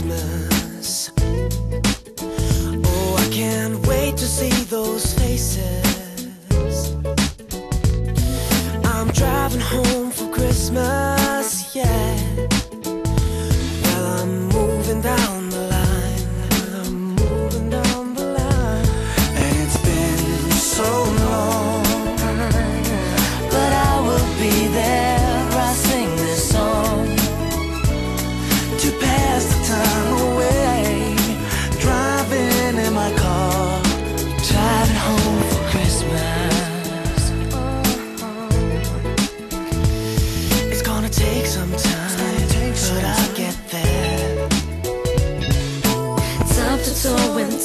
Christmas. Oh, I can't wait to see those faces.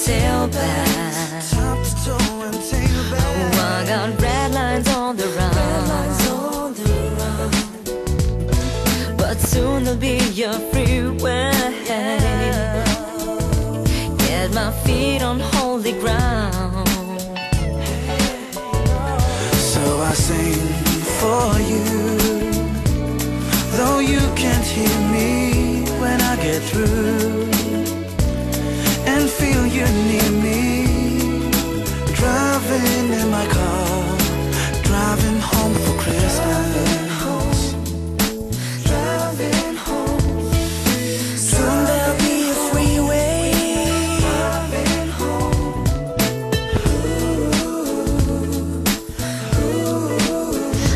Top to toe and oh, I got red lines on the run. But soon they'll be your. Get my feet on holy ground. So I sing for you, though you can't hear me when I get through you near me. Driving in my car, driving home for Christmas. Driving home. Soon there'll be a freeway. Driving home.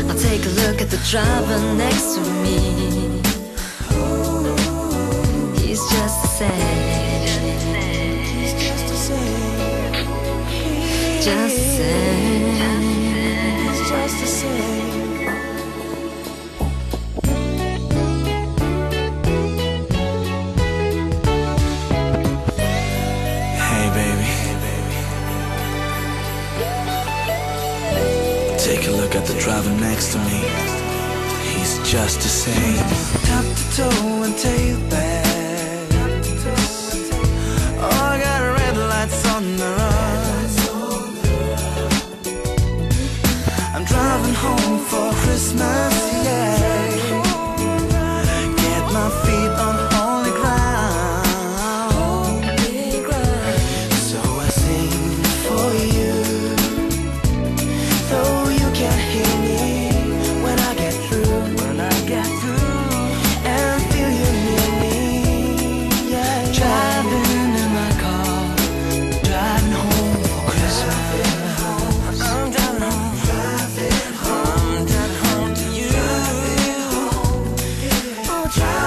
I'll take a look at the driver next to me. He's just the same. Just say, Just same. it's just the same. Hey, baby. Take a look at the driver next to me. He's just the same. Top to toe and tail back. Home for Christmas. try